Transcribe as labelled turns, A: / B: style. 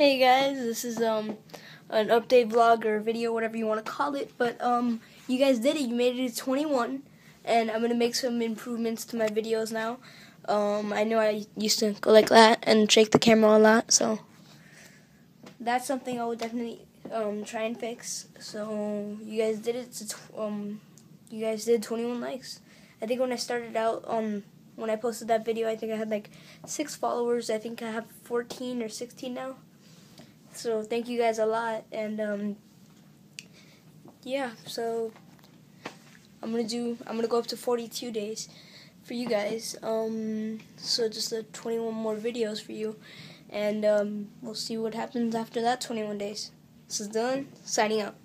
A: Hey guys, this is um an update vlog or video, whatever you want to call it. But um, you guys did it. You made it to 21, and I'm gonna make some improvements to my videos now. Um, I know I used to go like that and shake the camera a lot, so that's something I would definitely um try and fix. So you guys did it. To um, you guys did 21 likes. I think when I started out um when I posted that video, I think I had like six followers. I think I have 14 or 16 now. So thank you guys a lot, and um, yeah. So I'm gonna do. I'm gonna go up to 42 days for you guys. Um, so just uh, 21 more videos for you, and um, we'll see what happens after that 21 days. This is Dylan signing out.